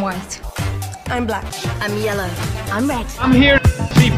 I'm white. I'm black. I'm yellow. I'm red. I'm here. Cheap.